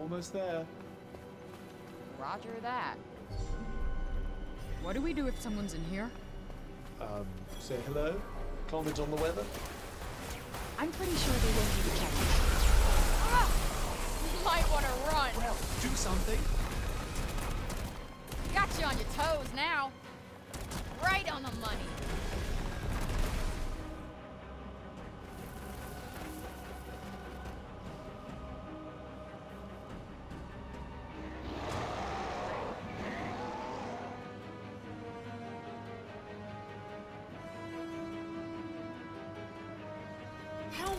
Almost there. Roger that. What do we do if someone's in here? Um, say hello? Comment on the weather? I'm pretty sure they won't be detected. Ah! You might want to run. Well, do something. Got you on your toes now. Right on the money.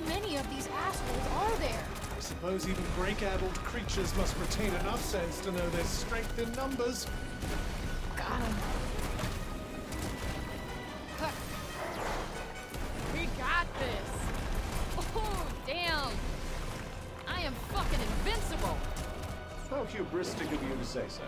Many of these assholes are there? I suppose even break-addled creatures must retain enough sense to know their strength in numbers. Got him. We got this. Oh, damn. I am fucking invincible. How hubristic of you to say so.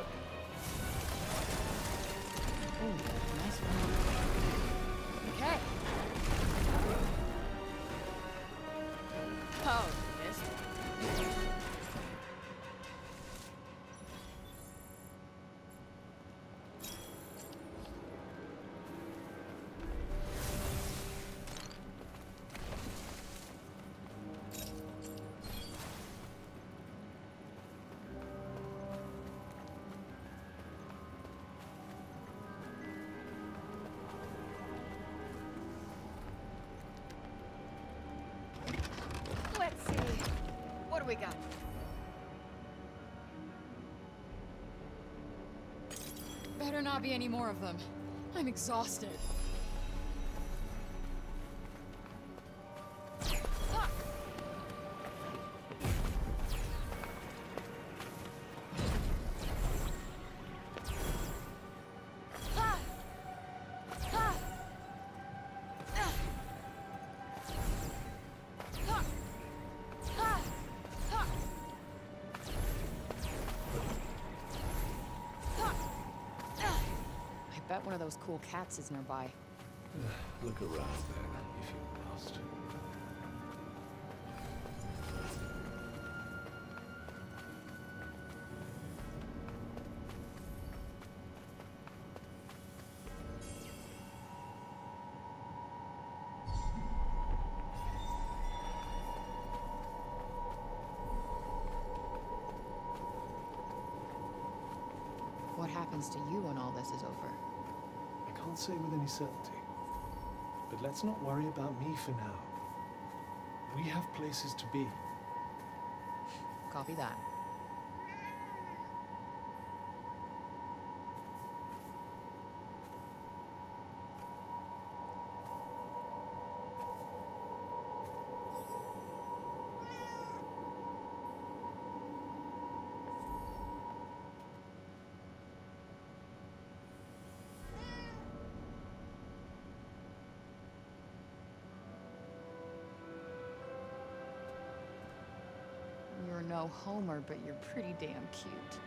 We got? Better not be any more of them. I'm exhausted. Those cool cats is nearby. Look around then, if you must. What happens to you when all this is over? Can't say with any certainty. But let's not worry about me for now. We have places to be. Copy that. Homer, but you're pretty damn cute.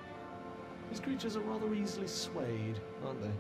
These creatures are rather easily swayed, aren't they?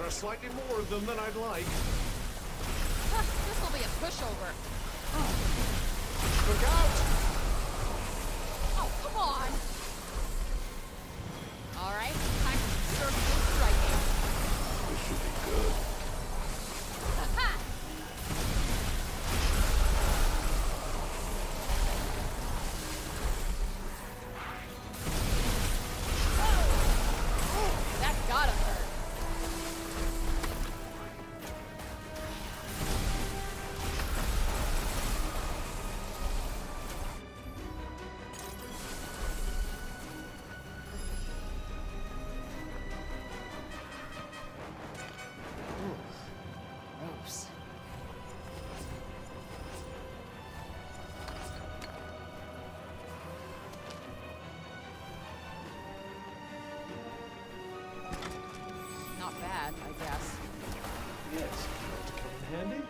There are slightly more of them than I'd like. Huh, this will be a pushover. Look out! Oh, come on! All right, time for surgical striking. This should be good. That, I guess. Yes, come in handy.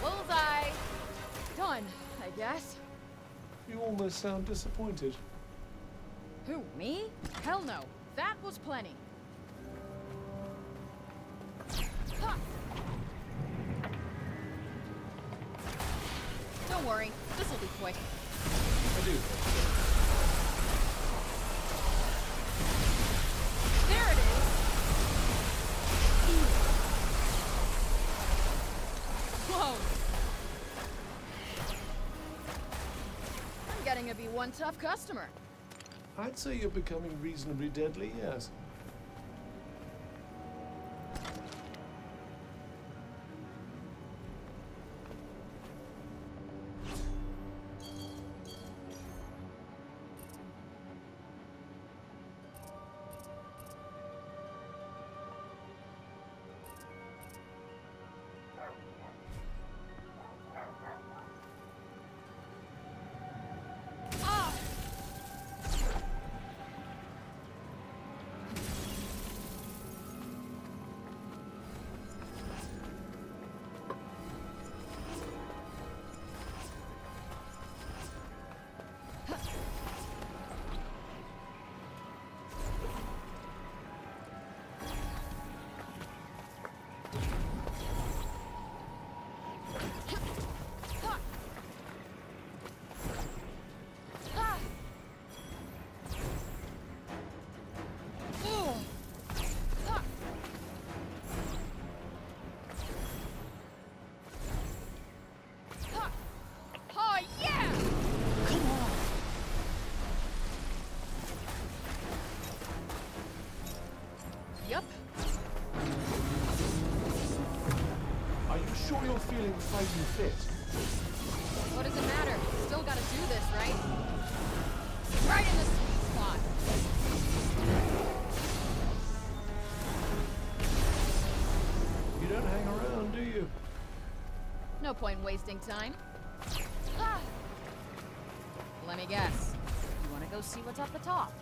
Bullseye! Done, I guess. You almost sound disappointed. Who, me? Hell no. That was plenty. Ha! Don't worry, this'll be quick. I do. One tough customer. I'd say you're becoming reasonably deadly, yes. Feeling fighting fit? What does it matter? Still gotta do this, right? Right in the sweet spot. You don't hang around, do you? No point wasting time. Ah. Let me guess. You wanna go see what's up the top?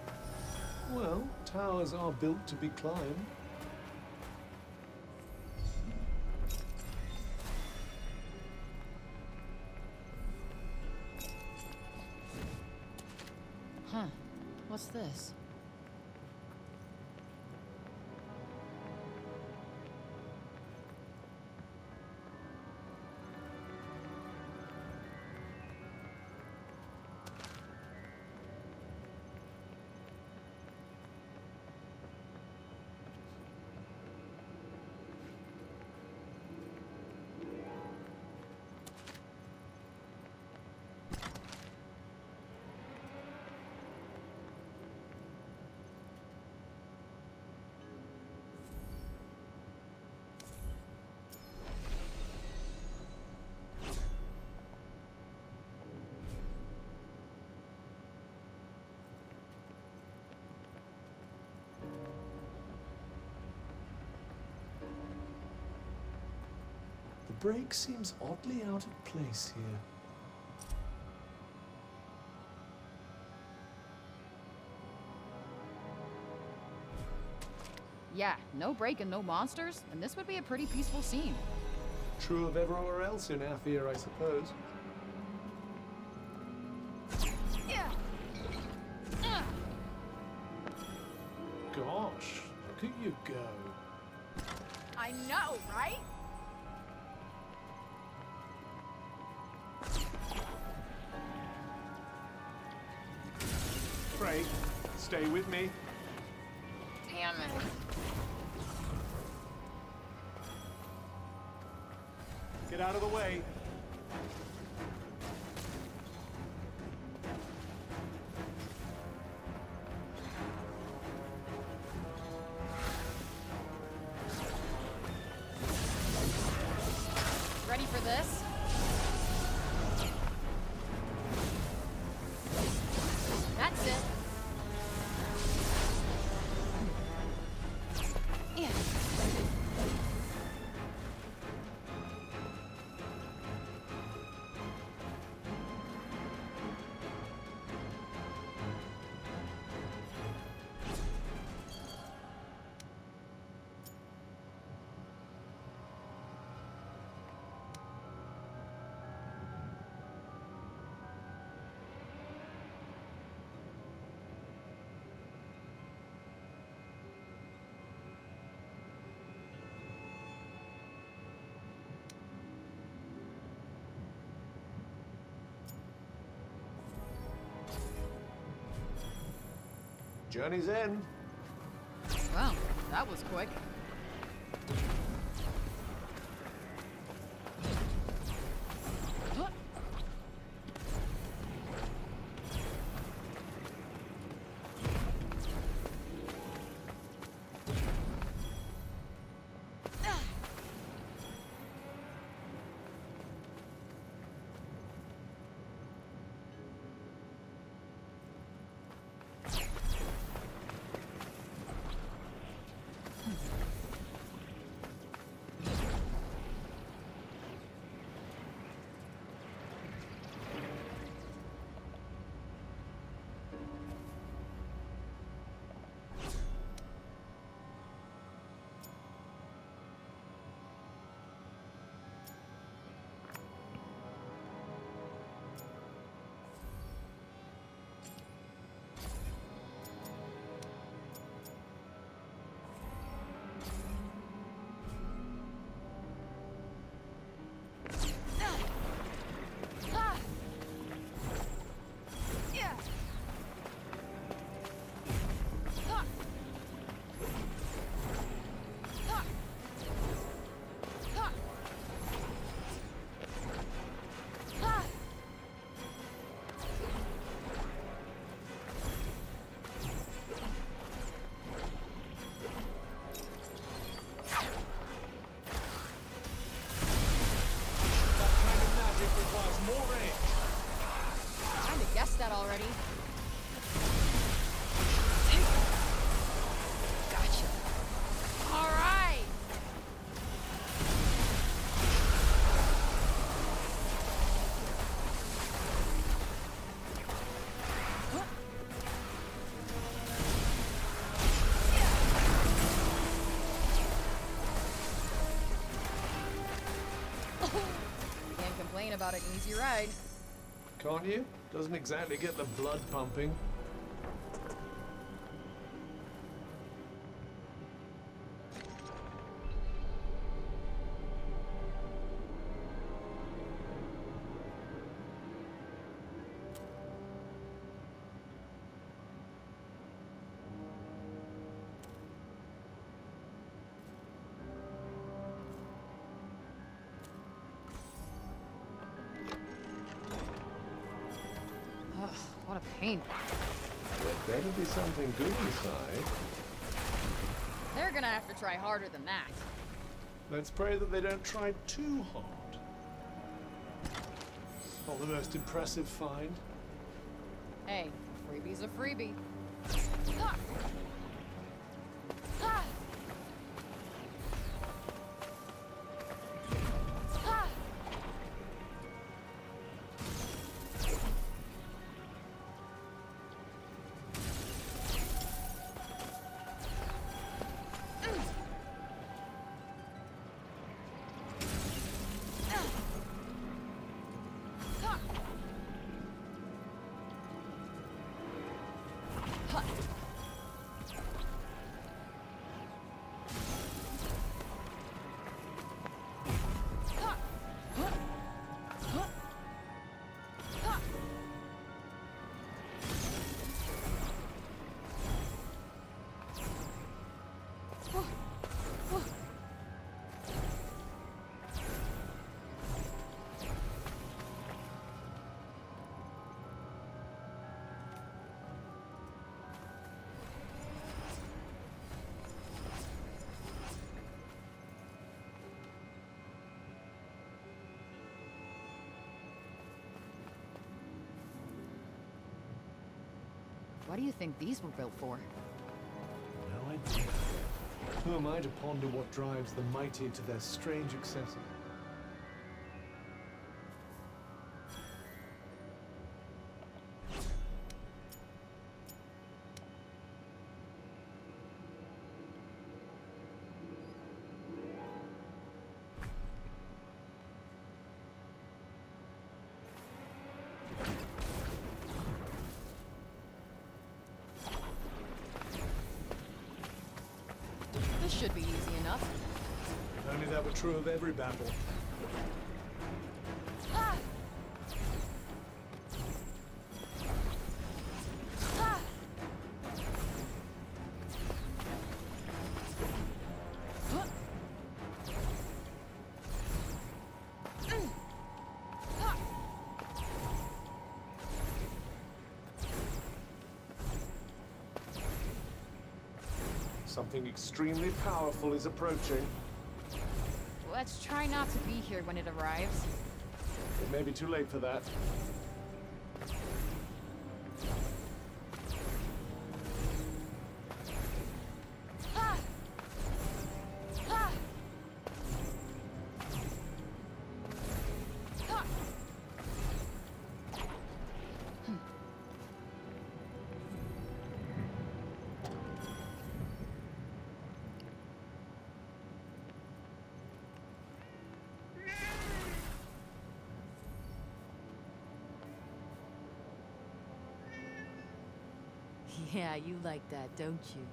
Well, towers are built to be climbed. What's this? Break seems oddly out of place here. Yeah, no break and no monsters, and this would be a pretty peaceful scene. True of everywhere else in Athia, I suppose. Stay with me. Damn it. Get out of the way. Journey's end. Well, that was quick. About an easy ride. Can't you? Doesn't exactly get the blood pumping. Ugh, what a pain. There better be something good inside. They're gonna have to try harder than that. Let's pray that they don't try too hard. Not the most impressive find. Hey, freebie's a freebie. Ah! Huh. What do you think these were built for? No idea. Who am I to ponder what drives the mighty to their strange excesses? Should be easy enough. If only that were true of every battle. Something extremely powerful is approaching. Let's try not to be here when it arrives. It may be too late for that. Yeah, you like that, don't you?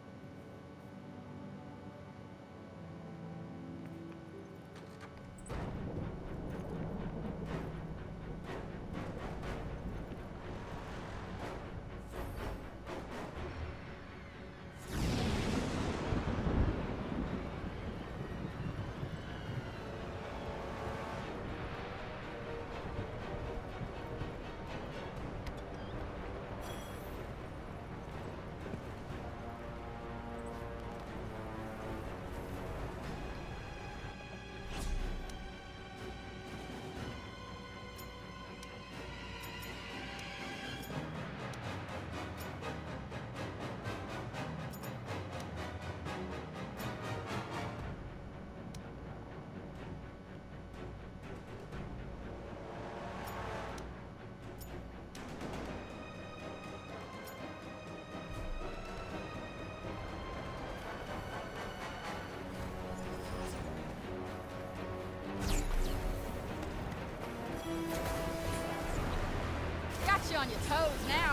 On your toes now.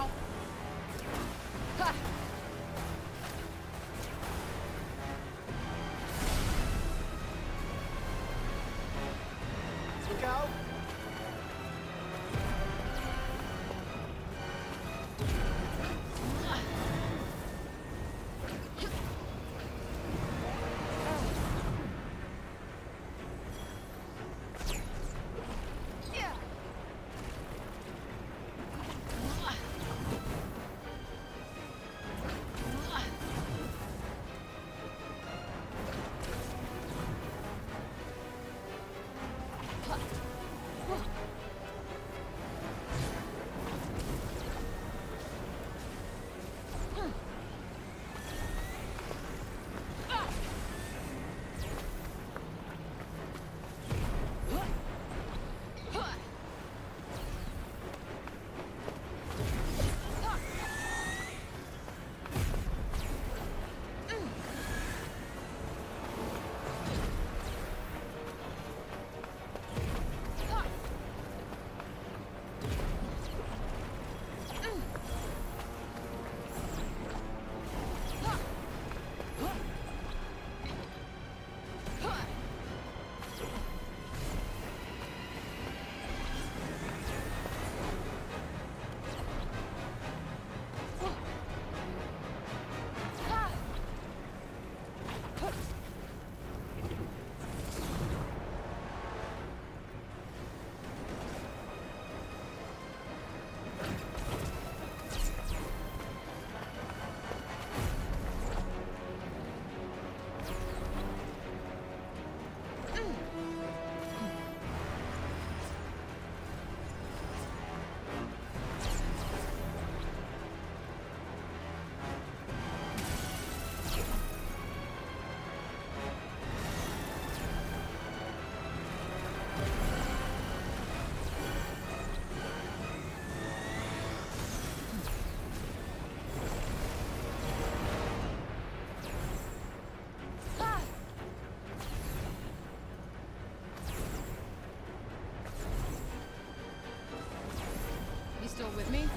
With me?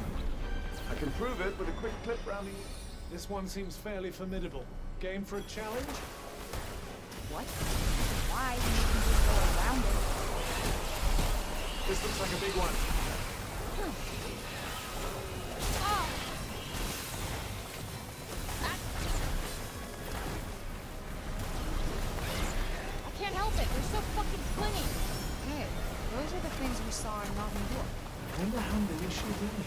I can prove it with a quick clip round the... This one seems fairly formidable. Game for a challenge? What? Why? You can just go around it. This looks like a big one. Oh. Ah. I can't help it. They're so fucking plenty. Hey, those are the things we saw in Mountain Dew. I wonder how many she'll in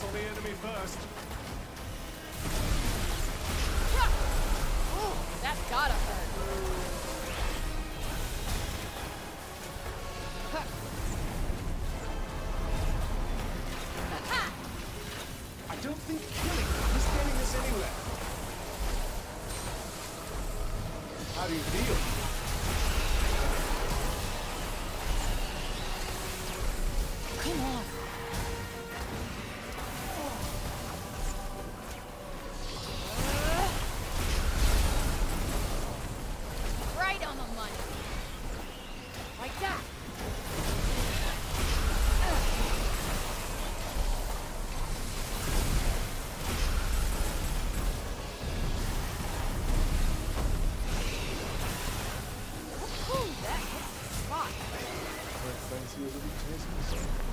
eyes on the enemy first. Ooh, that gotta hurt. this episode.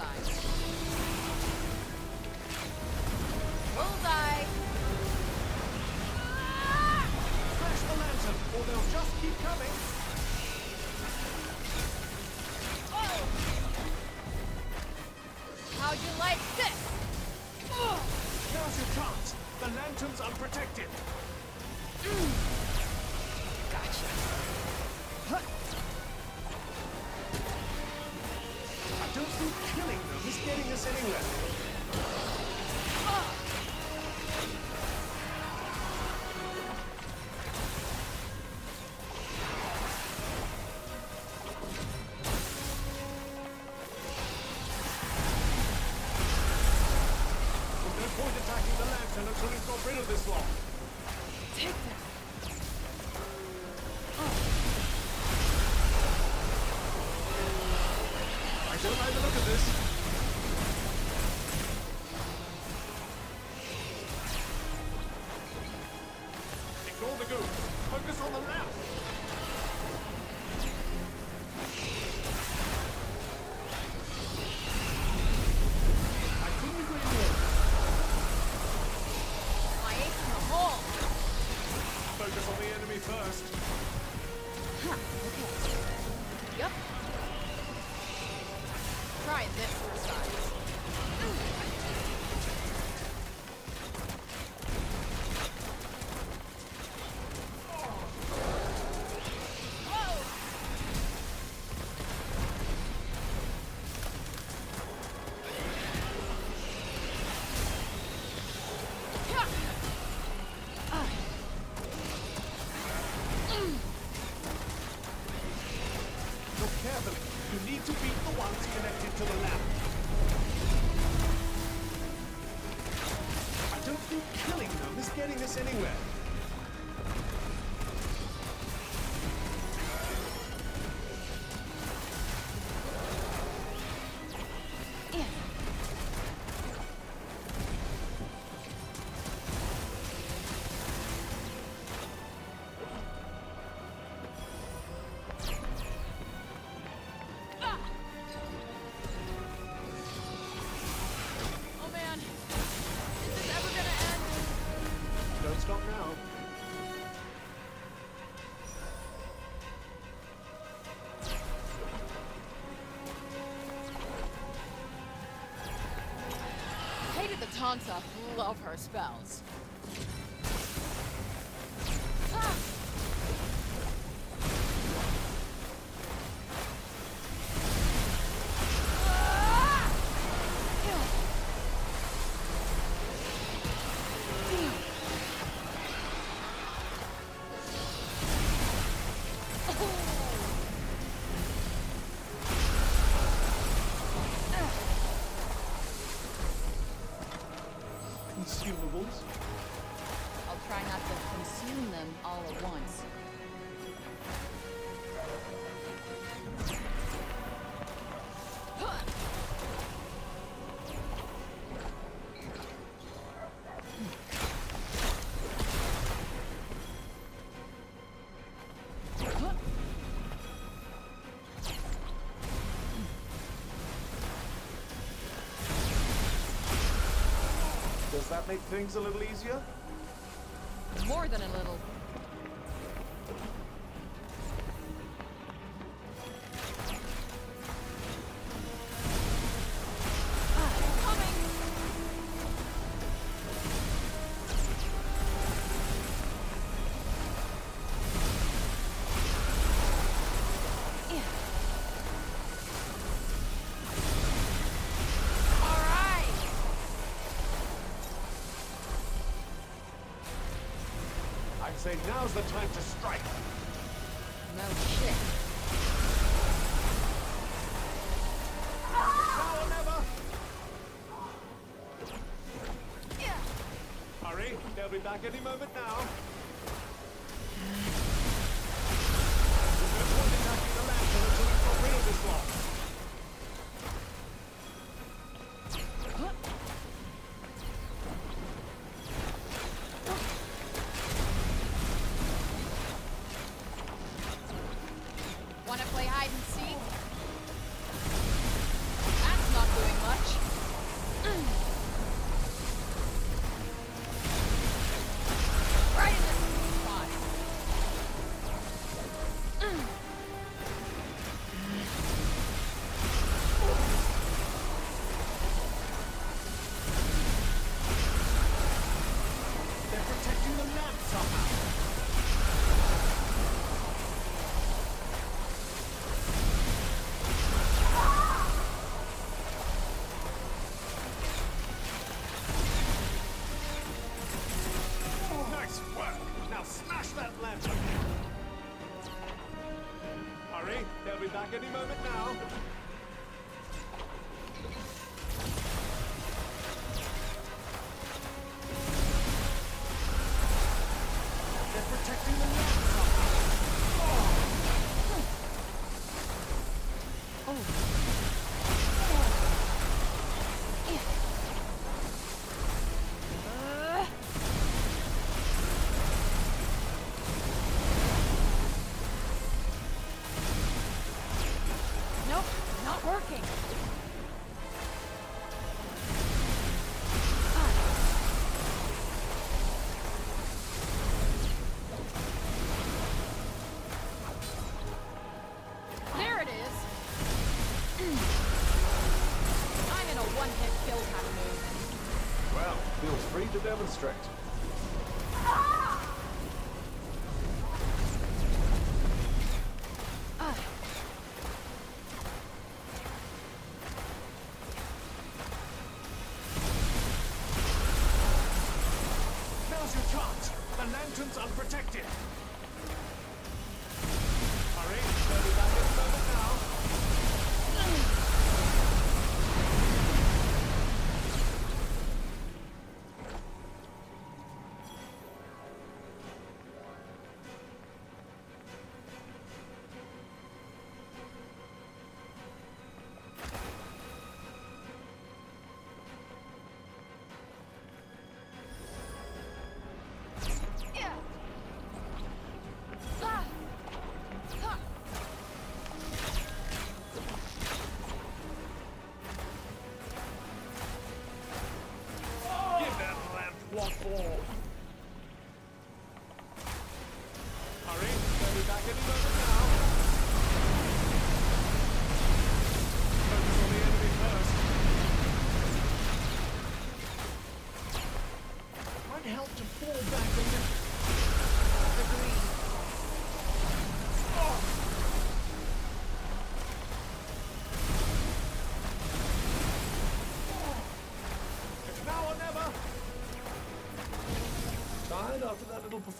side. Bullseye! Flash the lantern, or they'll just keep coming. Oh! How'd you like this? Now's your chance. The lantern's unprotected. Focus on the lamp. Hated love her spells. Consumables. I'll try not to consume them all at once. That make things a little easier? More than a little. Say now's the time to strike. No shit. Now or never. Yeah. Hurry, they'll be back any moment now. Attacking the lantern until it's not real this long. Moment now. Feel free to demonstrate. Lamp one more.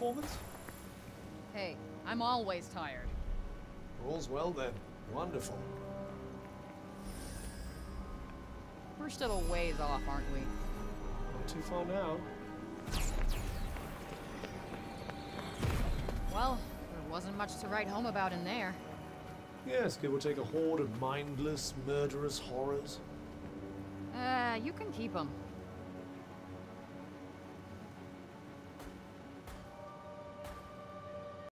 Performance? Hey, I'm always tired. All's well then. Wonderful. We're still a ways off, aren't we? Not too far now. Well, there wasn't much to write home about in there. Yes, give or take a horde of mindless, murderous horrors. Uh, you can keep them.